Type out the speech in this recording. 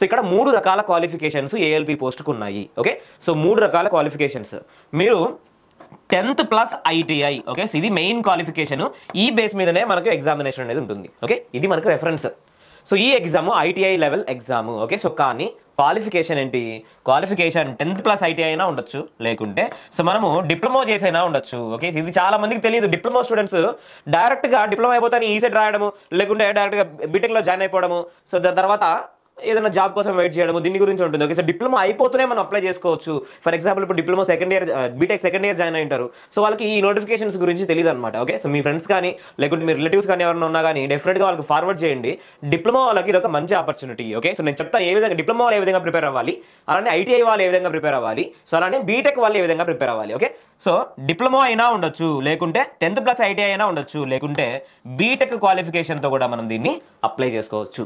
So ఇక్కడ మూడు రకాల క్వాలిఫికేషన్స్ ఏఎల్పి పోస్ట్కు ఉన్నాయి ఓకే సో మూడు రకాల క్వాలిఫికేషన్స్ మీరు tenth plus ITI okay so ఇది మెయిన్ క్వాలిఫికేషన్ ఈ బేస్ మీదనే మనకు ఎగ్జామినేషన్ అనేది ఉంటుంది. ఓకే ఇది మనకు రెఫరెన్స్ సో ఈ exam ITI level exam okay so కానీ క్వాలిఫికేషన్ ఏంటి? క్వాలిఫికేషన్ టెన్త్ ప్లస్ ఐటీఐ అయినా ఉండొచ్చు. లేకుంటే సో మనము డిప్లొమా చేసైనా ఉండొచ్చు. ఓకే సో ఇది చాలా మందికి తెలియదు. డిప్లొమా స్టూడెంట్స్ డైరెక్ట్గా డిప్లొమా అయిపోతాను ఈసెట్ రాయడము లేకుంటే డైరెక్ట్గా బీటెక్లో జాయిన్ అయిపోవడము. సో దాని తర్వాత ఏదైనా జాబ్ కోసం వెయిట్ చేయడము దీని గురించి ఉంటుంది. ఓకే సో డిప్లొమా అయిపోతూనే మనం అప్లై చేసుకోవచ్చు. ఫర్ ఎగ్జాంపుల్ ఇప్పుడు diploma second year BTech second year join అయింటారు so వాళ్ళకి ఈ నోటిఫికేషన్స్ గురించి తెలియదు అనమాట ఓకే సో మీ ఫ్రెండ్స్ కానీ లేకుంటే మీ రిలేటివ్స్ కానీ ఎవరైనా ఉన్నా కానీ డెఫినెట్గా వాళ్ళకి ఫార్వర్డ్ చేయండి. డిప్లొమా వాళ్ళకి ఇది ఒక మంచి ఆపర్చునిటీ ఓకే? సో నేను చెప్తాను ఏ విధంగా డిప్లొమా వాళ్ళు ఏ విధంగా ప్రిపేర్ అవ్వాలి అలానే ఐటీఐ వాళ్ళు ఏ విధంగా ప్రిపేర్ అవ్వాలి సో అలానే బీటెక్ వాళ్ళు ఏ విధంగా ప్రిపేర్ అవ్వాలి ఓకే? సో డిప్లొమా అయినా ఉండొచ్చు లేకుంటే టెన్త్ ప్లస్ ఐటీఐ అయినా ఉండొచ్చు లేకుంటే బీటెక్ క్వాలిఫికేషన్తో కూడా మనం దీన్ని అప్లై చేసుకోవచ్చు.